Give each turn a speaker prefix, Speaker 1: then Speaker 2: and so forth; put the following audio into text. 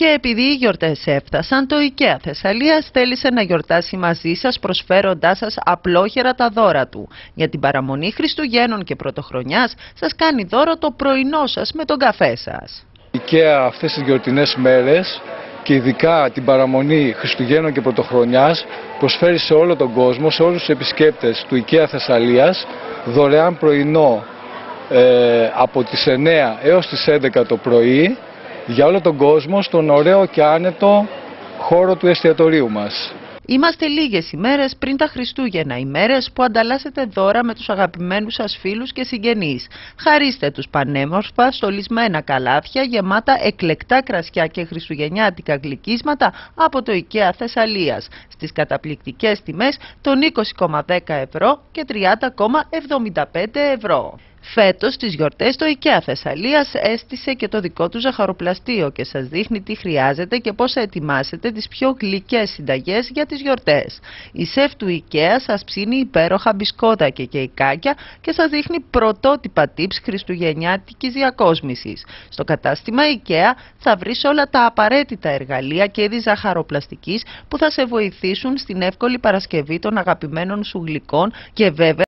Speaker 1: Και επειδή οι γιορτές έφτασαν, το IKEA Θεσσαλίας θέλησε να γιορτάσει μαζί σας προσφέροντάς σας απλόχερα τα δώρα του. Για την παραμονή Χριστουγέννων και Πρωτοχρονιάς σας κάνει δώρο το πρωινό σας με τον καφέ σας.
Speaker 2: Η IKEA αυτές τις γιορτινές μέρες και ειδικά την παραμονή Χριστουγέννων και Πρωτοχρονιάς προσφέρει σε όλο τον κόσμο, σε όλους τους επισκέπτες του IKEA Θεσσαλίας δωρεάν πρωινό ε, από τις 9 έως τις 11 το πρωί για όλο τον κόσμο στον ωραίο και άνετο χώρο του εστιατορίου μας.
Speaker 1: Είμαστε λίγες ημέρες πριν τα Χριστούγεννα, ημέρες που ανταλλάσσετε δώρα με τους αγαπημένους σας φίλους και συγγενείς. Χαρίστε τους πανέμορφα, στολισμένα καλάθια, γεμάτα εκλεκτά κρασιά και χριστουγεννιάτικα γλυκίσματα από το IKEA Θεσσαλίας, στις καταπληκτικές τιμές των 20,10 ευρώ και 30,75 ευρώ. Φέτος στις γιορτές το IKEA Θεσσαλίας έστησε και το δικό του ζαχαροπλαστείο και σας δείχνει τι χρειάζεται και πώς θα ετοιμάσετε τις πιο γλυκές συνταγές για τις γιορτές. Η σεφ του IKEA σας ψήνει υπέροχα μπισκότα και κεϊκάκια και σας δείχνει πρωτότυπα tips χριστουγεννιάτικης διακόσμησης. Στο κατάστημα IKEA θα βρεις όλα τα απαραίτητα εργαλεία και είδη ζαχαροπλαστικής που θα σε βοηθήσουν στην εύκολη παρασκευή των αγαπημένων σου γλυκών και βέβαια